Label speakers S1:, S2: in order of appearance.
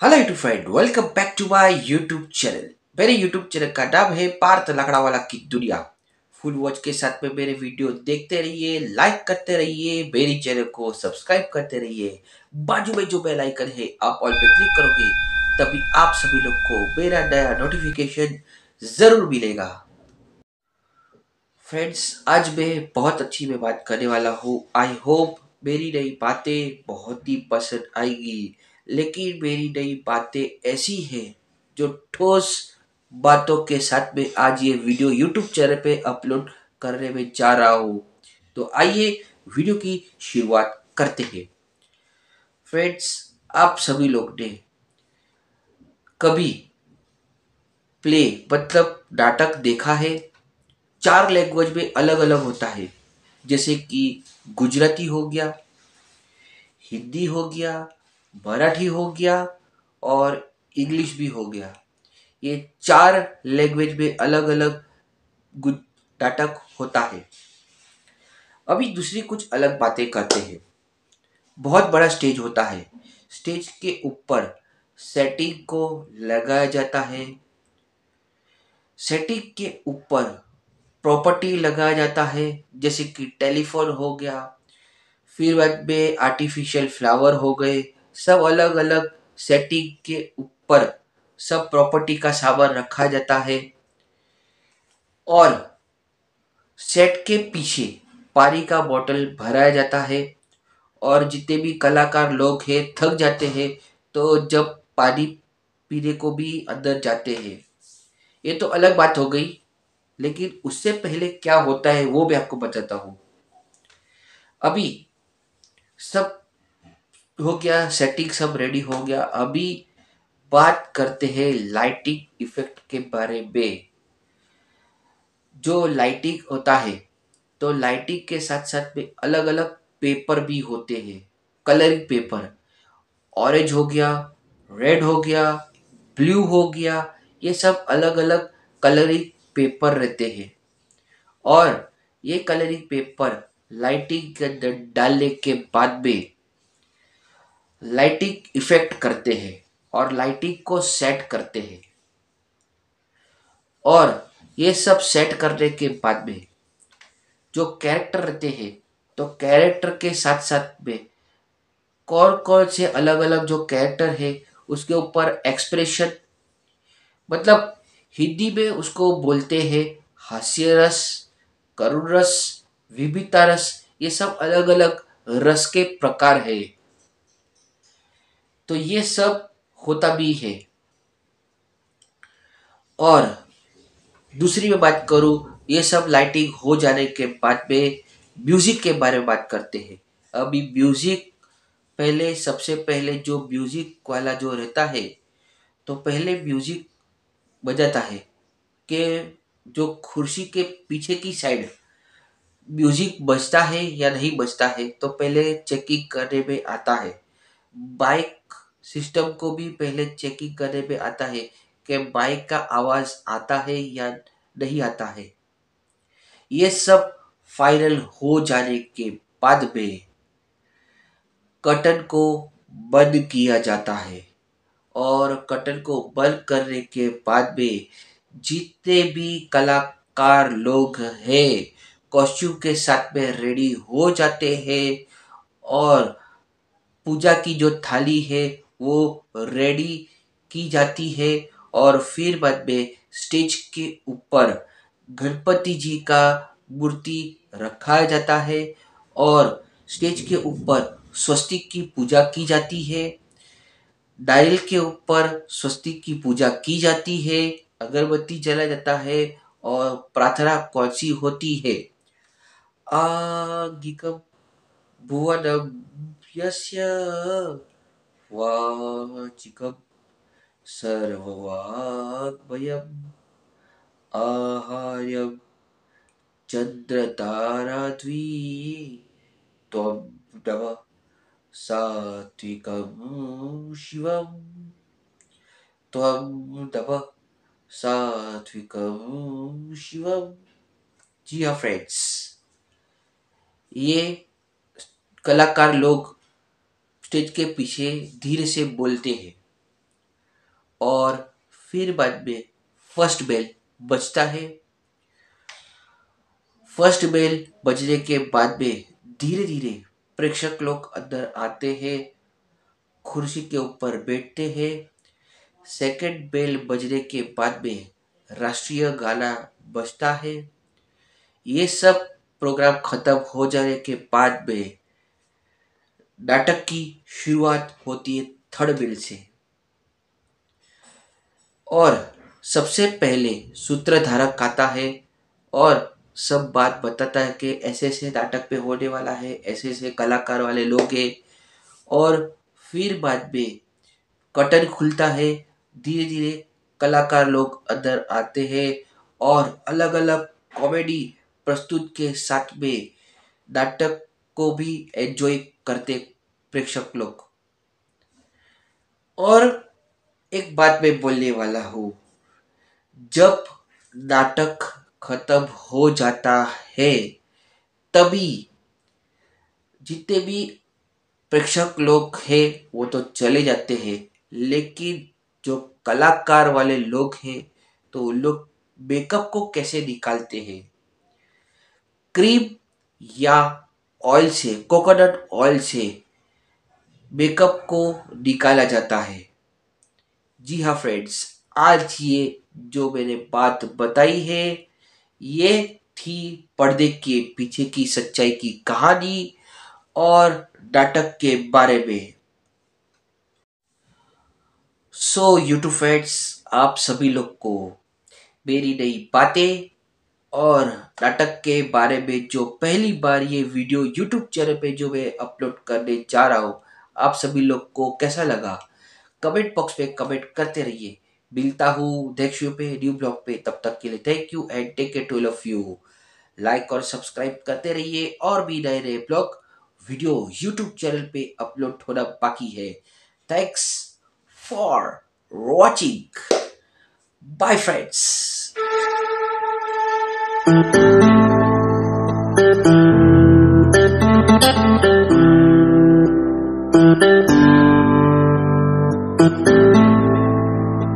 S1: Hello YouTube friend welcome back to my YouTube channel मेरे YouTube channel का नाम है पार्थ लकड़ा वाला की दुनिया। फुल वॉच के साथ में मेरे वीडियो देखते रहिए लाइक करते रहिए, मेरे चैनल को सब्सक्राइब करते रहिए। बाजू में जो बेल आइकन है, आप ऑल पे क्लिक करोगे, तभी आप सभी लोग को मेरा नया नोटिफिकेशन ज़रूर मिलेगा। फ्रेंड्स आज मैं बहुत अच्छी में बात करने वाला हूँ। आई होप मेरी नई बातें बहुत ही पसंद आएगी। लेकिन मेरी नई बातें ऐसी हैं जो ठोस बातों के साथ में आज ये वीडियो यूट्यूब चैनल पे अपलोड करने में जा रहा हूँ। तो आइए वीडियो की शुरुआत करते हैं। फ्रेंड्स, आप सभी लोग ने कभी प्ले मतलब नाटक देखा है? चार लैंग्वेज में अलग अलग होता है। जैसे कि गुजराती हो गया, हिंदी हो गया मराठी हो गया और इंग्लिश भी हो गया। ये चार लैंग्वेज में अलग अलग नाटक होता है। अभी दूसरी कुछ अलग बातें करते हैं। बहुत बड़ा स्टेज होता है। स्टेज के ऊपर सेटिंग को लगाया जाता है। सेटिंग के ऊपर प्रॉपर्टी लगाया जाता है। जैसे कि टेलीफोन हो गया। फिर बाद में आर्टिफिशियल फ्लावर हो गए। सब अलग अलग सेटिंग के ऊपर सब प्रॉपर्टी का सामान रखा जाता है। और सेट के पीछे पानी का बोतल भराया जाता है और जितने भी कलाकार लोग हैं, थक जाते हैं तो जब पानी पीने को भी अंदर जाते हैं। ये तो अलग बात हो गई, लेकिन उससे पहले क्या होता है वो भी आपको बताता हूँ। अभी सब हो गया सेटिंग सब रेडी हो गया। अभी बात करते हैं लाइटिंग इफ़ेक्ट के बारे में। जो लाइटिंग होता है तो लाइटिंग के साथ साथ में अलग अलग पेपर भी होते हैं। कलरिंग पेपर ऑरेंज हो गया रेड हो गया ब्लू हो गया, ये सब अलग अलग कलरिंग पेपर रहते हैं। और ये कलरिंग पेपर लाइटिंग के अंदर डालने के बाद में लाइटिंग इफ़ेक्ट करते हैं और लाइटिंग को सेट करते हैं। और ये सब सेट करने के बाद में जो कैरेक्टर रहते हैं तो कैरेक्टर के साथ साथ में कौन कौन से अलग अलग जो कैरेक्टर है, उसके ऊपर एक्सप्रेशन मतलब हिंदी में उसको बोलते हैं हास्य रस करुण रस विभिता रस ये सब अलग अलग रस के प्रकार है। तो ये सब होता भी है। और दूसरी में बात करूँ, ये सब लाइटिंग हो जाने के बाद में म्यूज़िक के बारे में बात करते हैं। अभी म्यूज़िक पहले, सबसे पहले जो म्यूज़िक वाला जो रहता है तो पहले म्यूज़िक बजाता है कि जो कुर्सी के पीछे की साइड म्यूज़िक बजता है या नहीं बजता है तो पहले चेकिंग करने में आता है। बाइक सिस्टम को भी पहले चेकिंग करने में आता है कि बाइक का आवाज़ आता है या नहीं आता है। ये सब फाइनल हो जाने के बाद में कटन को बंद किया जाता है और कटन को बंद करने के बाद में जितने भी कलाकार लोग हैं कॉस्ट्यूम के साथ में रेडी हो जाते हैं और पूजा की जो थाली है वो रेडी की जाती है और फिर बाद में स्टेज के ऊपर गणपति जी का मूर्ति रखा जाता है और स्टेज के ऊपर स्वस्तिक की पूजा की जाती है। डायल के ऊपर स्वस्तिक की पूजा की जाती है, अगरबत्ती जला जाता है और प्रार्थना कौन सी होती है? आगिकम भुवनम, यस्य वाचिकम सर्ववाग्भयम् आहार्यं चन्द्रताराद्वी त्वं नमः सात्विकं शिवं त्वं जी हाँ फ्रेंड्स, ये कलाकार लोग स्टेज के पीछे धीरे से बोलते हैं। और फिर बाद में फ़र्स्ट बेल बजता है। फ़र्स्ट बेल बजने के बाद में धीरे धीरे प्रेक्षक लोग अंदर आते हैं, कुर्सी के ऊपर बैठते हैं। सेकंड बेल बजने के बाद में राष्ट्रीय गाना बजता है। ये सब प्रोग्राम खत्म हो जाने के बाद में नाटक की शुरुआत होती है थर्ड बिल से। और सबसे पहले सूत्रधारक आता है और सब बात बताता है कि ऐसे ऐसे नाटक पे होने वाला है ऐसे ऐसे कलाकार वाले लोग हैं। और फिर बाद में कर्टन खुलता है धीरे धीरे कलाकार लोग अंदर आते हैं और अलग अलग कॉमेडी प्रस्तुत के साथ में नाटक को भी एंजॉय करते प्रेक्षक लोग। और एक बात मैं बोलने वाला हूँ, जब नाटक खत्म हो जाता है, तभी जितने भी प्रेक्षक लोग हैं, वो तो चले जाते हैं, लेकिन जो कलाकार वाले लोग हैं तो उन लोग मेकअप को कैसे निकालते हैं? क्रीम या ऑयल से, कोकोनट ऑयल से मेकअप को निकाला जाता है। जी हाँ फ्रेंड्स आज ये जो मैंने बात बताई है, ये थी पर्दे के पीछे की सच्चाई की कहानी और नाटक के बारे में। सो यूट्यूब फ्रेंड्स आप सभी लोग को मेरी नई बातें और नाटक के बारे में जो पहली बार ये वीडियो यूट्यूब चैनल पे जो मैं अपलोड करने जा रहा हूँ, आप सभी लोग को कैसा लगा? कमेंट बॉक्स में कमेंट करते रहिए। मिलता हूँ वीडियो पे न्यू ब्लॉग पे, तब तक के लिए thank you and take care to of you like और सब्सक्राइब करते रहिए और भी नए नए ब्लॉग वीडियो यूट्यूब चैनल पे अपलोड होना बाकी है। Thanks for watching bye friends Thank you.